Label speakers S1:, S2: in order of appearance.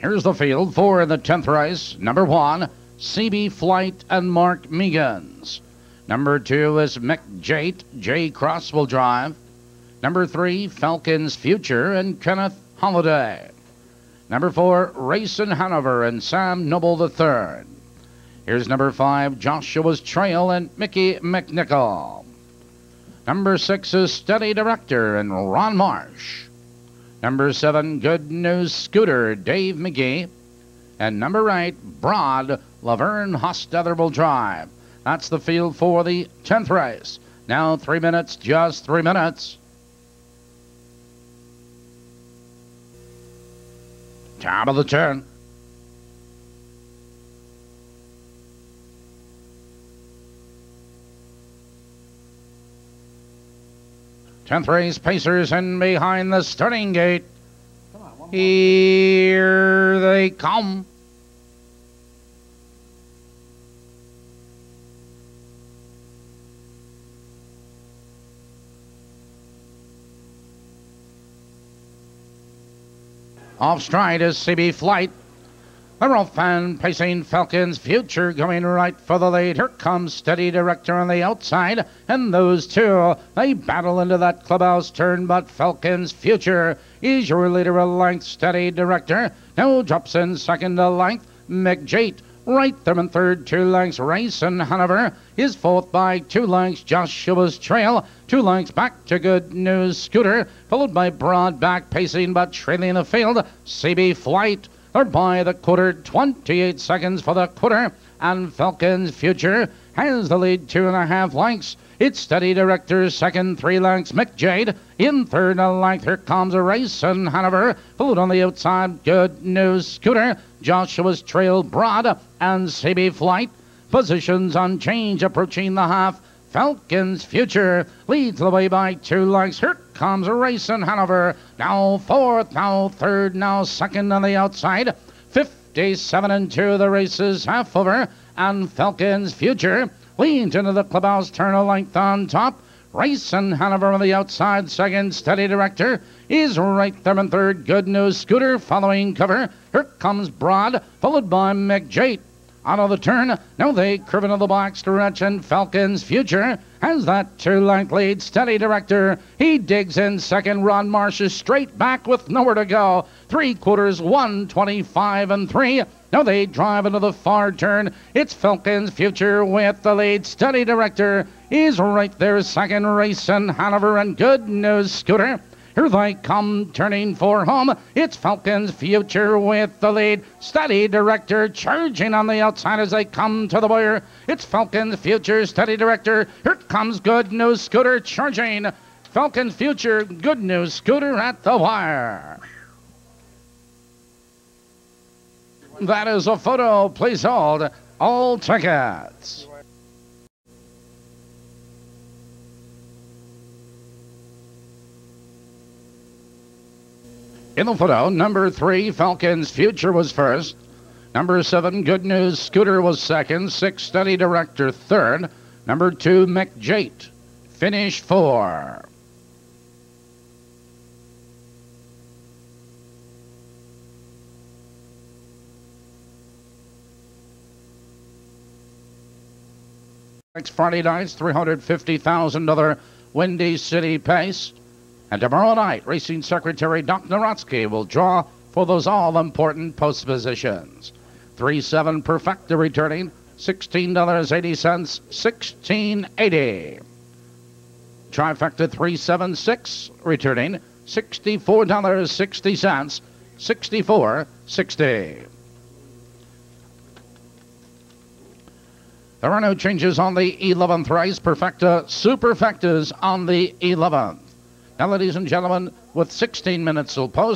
S1: Here's the field for the 10th race. Number one, CB Flight and Mark Megans. Number two is McJate. J Cross will drive. Number three, Falcon's Future and Kenneth Holliday. Number four, Racing Hanover and Sam Noble III. Here's number five, Joshua's Trail and Mickey McNichol. Number six is Steady Director and Ron Marsh. Number seven, Good News Scooter, Dave McGee. And number eight, Broad, Laverne will drive. That's the field for the 10th race. Now three minutes, just three minutes. Top of the turn. Tenth race Pacers in behind the starting gate. On, Here they come. Off stride is CB Flight. Rolf fan pacing Falcon's future going right for the lead. Here comes Steady Director on the outside. And those two, they battle into that clubhouse turn. But Falcon's future is your leader a length. Steady Director now drops in second a length. McJate right there in third, two lengths. Racing Hanover is fourth by two lengths. Joshua's Trail, two lengths back to Good News Scooter, followed by Broad back pacing but trailing the field. CB Flight or by the quarter, 28 seconds for the quarter. And Falcon's Future has the lead two and a half lengths. It's steady director, second, three lengths. Mick McJade in third, a length. Here comes a Racing Hanover. Followed on the outside, Good News Scooter. Joshua's Trail Broad and CB Flight. Positions unchanged, approaching the half. Falcon's Future leads the way by two lengths. Here comes a Racing Hanover. Now fourth, now third, now second on the outside. 57 and 2, the race is half over. And Falcon's Future leads into the clubhouse, turn a length on top. Racing Hanover on the outside, second, steady director is right there in third. Good news, Scooter following cover. Here comes Broad, followed by McJate out of the turn. Now they curve into the box and Falcon's future has that two length lead. Steady director. He digs in second. Ron Marsh is straight back with nowhere to go. Three quarters, 125 and three. Now they drive into the far turn. It's Falcon's future with the lead. Steady director is right there. Second Racing Hanover and good news scooter. Here they come, turning for home. It's Falcon's future with the lead. Steady director charging on the outside as they come to the wire. It's Falcon's future, steady director. Here comes Good News Scooter charging. Falcon's future, Good News Scooter at the wire. That is a photo. Please hold all tickets. In the photo, number three, Falcon's Future was first. Number seven, Good News Scooter was second. Six, Steady Director third. Number two, McJate finished four. Next Friday night's $350,000 Windy City Pace. And tomorrow night, Racing Secretary Doc Narotsky will draw for those all-important post positions. 3-7 Perfecta returning, $16.80, 16.80. Trifecta 376 returning, $64.60, 64.60. There are no changes on the 11th race. Perfecta Superfectas on the 11th. Now, ladies and gentlemen, with 16 minutes till post.